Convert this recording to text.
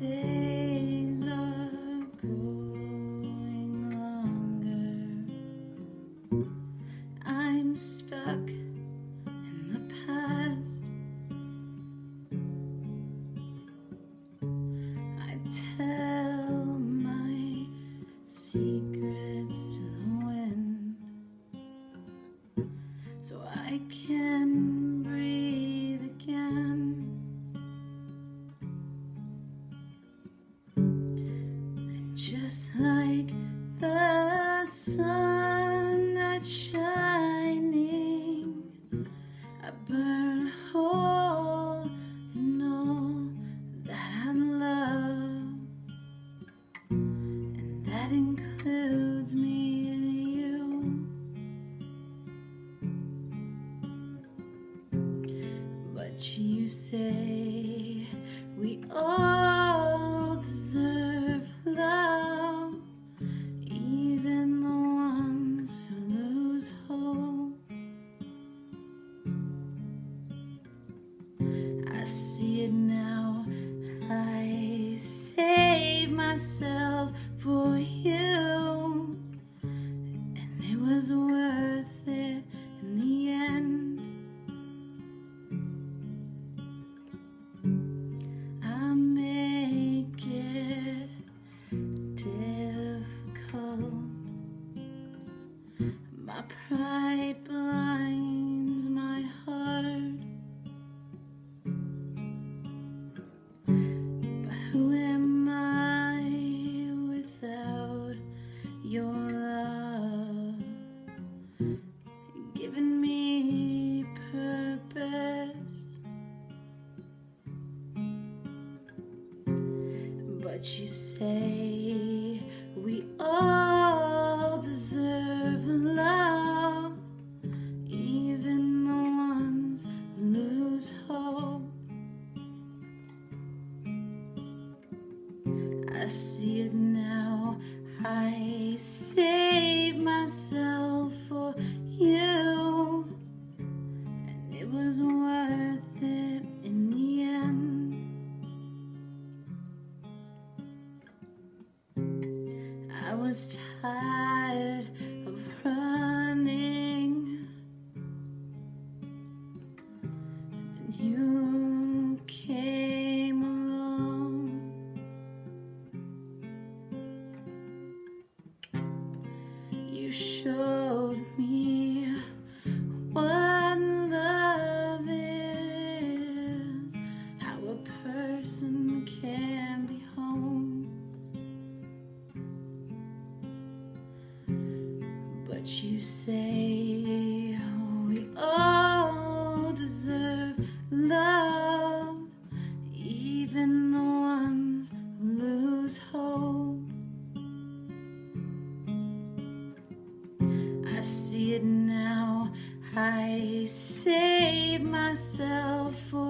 days are growing longer. I'm stuck in the past. I tell my secrets to the wind, so I can't. Just like the sun that's shining, I burn a hole in all that I love, and that includes me and you. But you say we all myself for you, and it was worth it in the end. I make it difficult. My pride But you say we all deserve love, even the ones who lose hope. I see it now. I save I was tired of running. Then you came along. You showed But you say we all deserve love, even the ones who lose hope. I see it now. I save myself for